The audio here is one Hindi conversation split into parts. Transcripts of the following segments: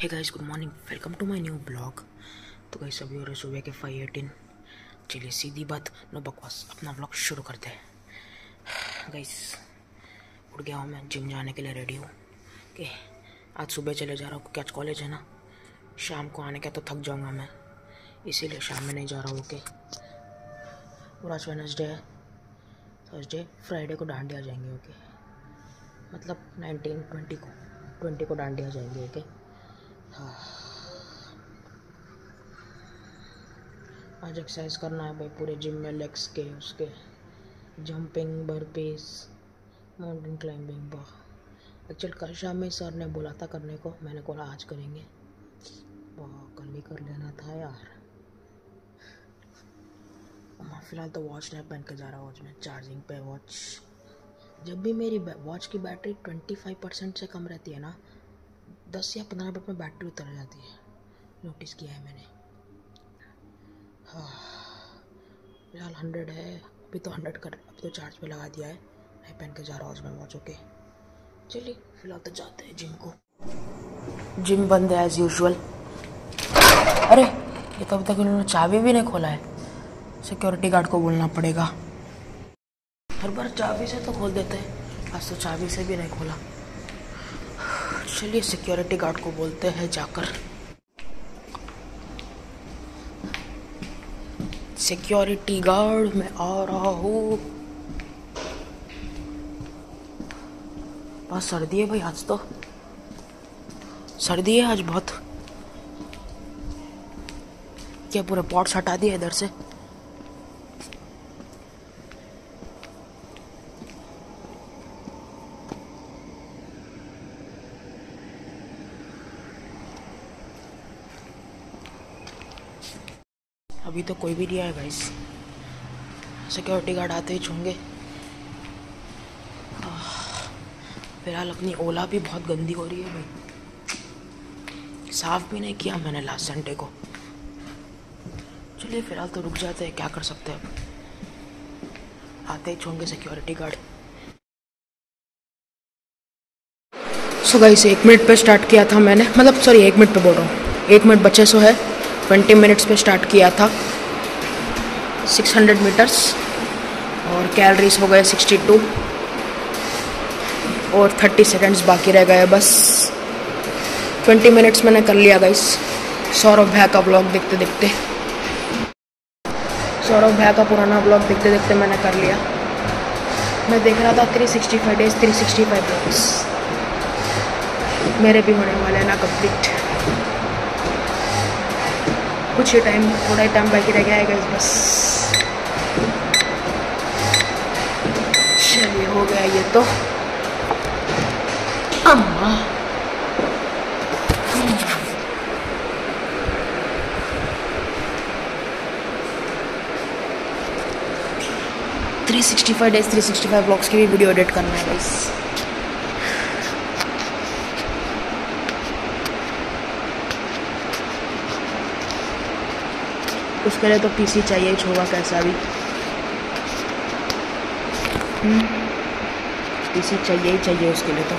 Hey guys good morning welcome to my new blog तो गाइस अभी हो रहे सुबह के फाइव एटीन चलिए सीधी बात, नो बकवास. अपना ब्लॉग शुरू करते हैं. गाइस उठ गया हूँ मैं जिम जाने के लिए रेडी हूँ. कि आज सुबह चले जा रहा हूँ, क्योंकि आज कॉलेज है ना. शाम को आने का तो थक जाऊँगा मैं. इसीलिए शाम में नहीं जा रहा हूँ ओके और आज वेनसडे है. थर्सडे फ्राइडे को डांडिया जाएँगे ओके मतलब नाइनटीन ट्वेंटी को ट्वेंटी को डांडिया जाएँगे ओके आज एक्सरसाइज करना है भाई, पूरे जिम में लेग्स के, उसके jumping burpees mountain climbing actual कल शाम में सर ने बोला था करने को, मैंने बोला आज करेंगे। कल ही कर लेना था यार। फ़िलहाल तो वॉच नहीं पहन के जा रहा वॉच में चार्जिंग पे वॉच जब भी मेरी वॉच की बैटरी ट्वेंटी फाइव परसेंट से कम रहती है ना दस या पंद्रह मिनट में बैटरी उतर जाती है। नोटिस किया है मैंने। हाँ। फ़िलहाल हंड्रेड है। अभी तो हंड्रेड कर अभी तो चार्ज पे लगा दिया है। मैं पहन के जा रहा हूँ आज मैं वॉच ओके चलिए, फ़िलहाल तो जाते हैं जिम को। जिम बंद है एज यूजल अरे, ये तो अभी तक इन्होंने चाबी भी नहीं खोला है। सिक्योरिटी गार्ड को बोलना पड़ेगा। हर बार चाबी से तो खोल देते हैं। आज तो चाबी से भी नहीं खोला। चलिए सिक्योरिटी गार्ड को बोलते हैं जाकर। सिक्योरिटी गार्ड मैं आ रहा हूँ। बहुत सर्दी है भाई आज तो। सर्दी है आज बहुत। क्या पूरे पॉट्स हटा दिए इधर से? अभी तो कोई भी नहीं आया गाइस सिक्योरिटी गार्ड आते ही छूँगे फ़िलहाल अपनी ओला भी बहुत गंदी हो रही है भाई। साफ़ भी नहीं किया मैंने लास्ट संडे को। चलिए फ़िलहाल तो रुक जाते हैं, क्या कर सकते हैं आते ही छूँगे सिक्योरिटी गार्ड सो गाइस एक मिनट पे स्टार्ट किया था मैंने। मतलब सॉरी एक मिनट पे बोल रहा हूँ। एक मिनट बचे सो है। ट्वेंटी मिनट्स में स्टार्ट किया था। 600 मीटर्स और कैलरीज हो गए 62 और 30 सेकंड्स बाकी रह गए बस। 20 मिनट्स मैंने कर लिया गाइस सौरभ भैया का ब्लॉग देखते देखते। सौरभ भैया का पुराना ब्लॉग देखते देखते मैंने कर लिया। मैं देख रहा था 365 डेज़ 365 ब्लॉग्स मेरे भी होने वाले हैं ना कंप्लीट कुछ ही टाइम थोड़ा ही टाइम बाकी रह गया है बस। चलिए, हो गया ये तो। अम्मा। Three sixty five days three sixty five blogs की भी वीडियो एडिट करना है गाइस उसके लिए तो पीसी चाहिए होगा कैसा भी। पीसी चाहिए ही चाहिए उसके लिए तो।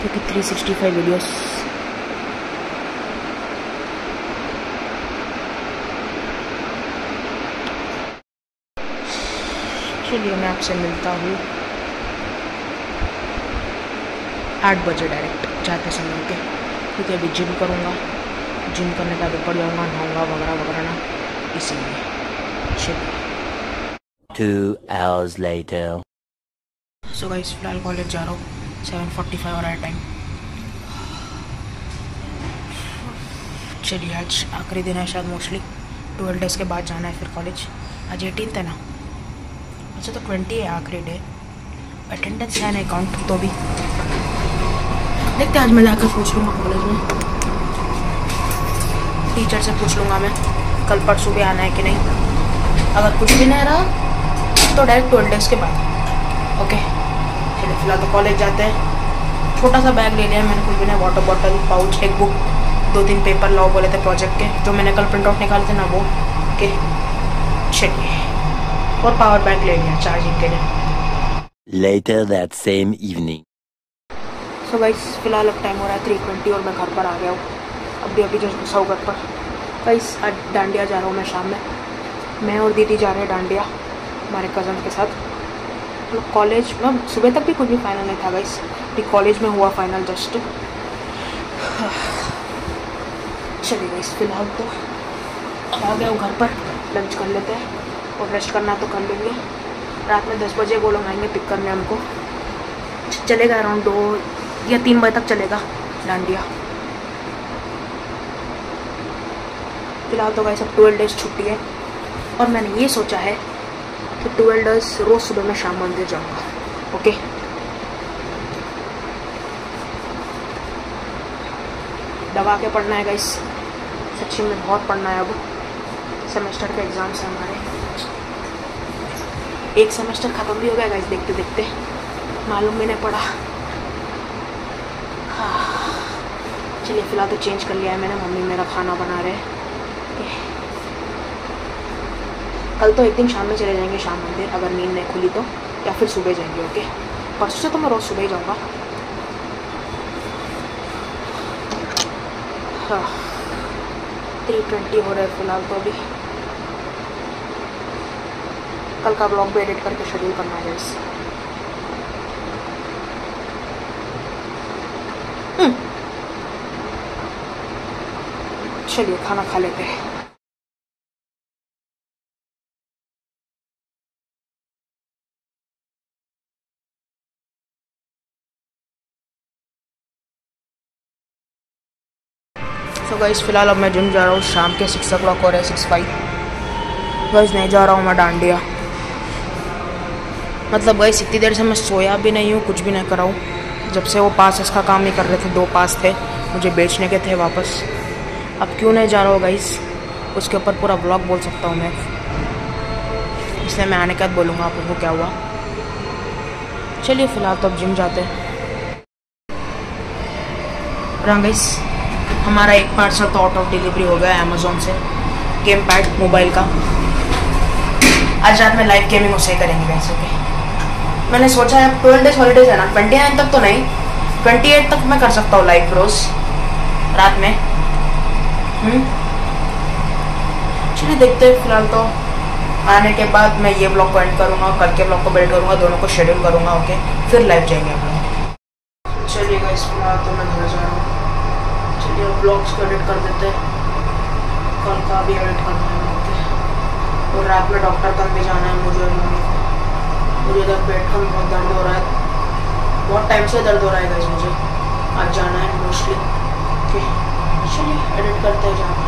क्योंकि 365 वीडियोस चलिए मैं आपसे मिलता हूँ। आठ बजे डायरेक्ट जाते समय के। क्योंकि अभी जिम करूँगा। जिम करने का पड़ जाऊँगा नहाऊँगा वगैरह वगैरह ना। इसीलिए। चलिए Two hours later. So guys फ़िलहाल कॉलेज जा रहा हूँ। सेवन फोर्टी फाइव हो रहा है टाइम चलिए आज आखिरी दिन है शायद मोस्टली ट्वेल्व डेज़ के बाद जाना है फिर कॉलेज आज एटीन है ना? अच्छा तो ट्वेंटी है आखिरी डे अटेंडेंस है ना अकाउंट तो भी। देखते हैं आज मैं जाकर पूछ लूँगा कॉलेज में। टीचर से पूछ लूँगा मैं कल परसों भी आना है कि नहीं? अगर कुछ भी नहीं रहा तो डायरेक्ट ट्वेल्व डेज़ के बाद। ओके चलिए फ़िलहाल तो कॉलेज जाते हैं। छोटा सा बैग ले लिया मैंने कुछ भी नहीं वाटर बॉटल पाउच एक बुक दो तीन पेपर लाओ बोले थे प्रोजेक्ट के जो मैंने कल प्रिंट आउट निकाले थे ना वो। ओके चलिए और पावर बैंक ले लिया चार्जिंग के लिए। Later that same evening. So guys फ़िलहाल अब टाइम हो रहा है थ्री ट्वेंटी और मैं घर पर आ गया हूँ। अभी अभी जस्ट घुसा घर पर। आज डांडिया जा रहा हूँ मैं शाम में। मैं और दीदी जा रहे हैं डांडिया, हमारे कज़न के साथ। मतलब कॉलेज में सुबह तक भी कुछ भी फाइनल नहीं था गाइस कि कॉलेज में हुआ फाइनल जस्ट चलिए गाइस फ़िलहाल तो आ गया हूँ घर पर। लंच कर लेते हैं और रेस्ट करना तो कर लेंगे। रात में दस बजे वो लोग आएँगे पिक करने हमको। चलेगा अराउंड दो या तीन बजे तक चलेगा डांडिया। फ़िलहाल तो गाइस अब ट्वेल्व डेज़ छुट्टी है। और मैंने ये सोचा है कि ट्वेल्व डेज़ रोज़ सुबह मैं शाम मंदिर जाऊँगा। ओके दबा के पढ़ना है गाइस सच्ची में बहुत पढ़ना है अब। सेमेस्टर के एग्ज़ाम्स हैं हमारे। एक सेमेस्टर ख़त्म भी हो गया गाइस देखते देखते। मालूम भी नहीं हाँ। चलिए, फ़िलहाल तो चेंज कर लिया है मैंने। मम्मी मेरा खाना बना रहे हैं। कल तो एक दिन शाम में चले जाएँगे, शाम मंदिर, अगर नींद नहीं खुली तो या फिर सुबह जाएँगे ओके परसों से तो मैं रोज़ सुबह ही जाऊँगा। हाँ। थ्री ट्वेंटी हो रहा है फ़िलहाल तो अभी। कल का ब्लॉग भी एडिट करके शेड्यूल करना है इस चलिए, खाना खा लेते हैं। सो so गाइस, फ़िलहाल अब मैं जिम जा रहा हूँ। शाम के सिक्स ओ क्लॉक हो रहे सिक्स फाइव गाइस, नहीं जा रहा हूँ मैं डांडिया। मतलब गाइस, इतनी देर से मैं सोया भी नहीं हूँ, कुछ भी नहीं करा हूँ। जब से वो पास इसका काम नहीं कर रहे थे, दो पास थे, मुझे बेचने के थे वापस। अब क्यों नहीं जा रहा हूँ गाइस? उसके ऊपर पूरा ब्लॉग बोल सकता हूँ मैं। इसलिए मैं आने के बाद बोलूँगा आप लोगों को क्या हुआ। चलिए, फ़िलहाल तो अब जिम जाते हैं, गाइस हमारा एक पार्सल तो आउट ऑफ़ डिलीवरी हो गया है अमेजोन से गेम पैड मोबाइल का। आज रात में लाइव गेमिंग उसे करेंगे वैसे ओके मैंने सोचा है ट्वेल्व डेज़ हॉलीडेज है ना ट्वेंटी नाइन तक तो नहीं ट्वेंटी एट तक मैं कर सकता हूँ लाइव रोज, रात में। चलिए देखते हैं फ़िलहाल तो। आने के बाद मैं ये ब्लॉग को एंड करूँगा, कल के ब्लॉग को बिल्ड करूँगा, दोनों को शेड्यूल करूँगा ओके फिर लाइव जाएँगे हम लोग। चलिएगा इस फ़िलहाल तो मैं घर जा रहा हूँ। चलिए ब्लॉग्स को एडिट कर देते हैं। कल का भी एडिट करना है। और रात में डॉक्टर तक भी जाना है मुझे मम्मी को। मुझे इधर पेट का बहुत दर्द हो रहा है। बहुत टाइम से दर्द हो रहा है गाइस मुझे। आज जाना है मोस्टली ओके चलिए एडिट करते हैं जाना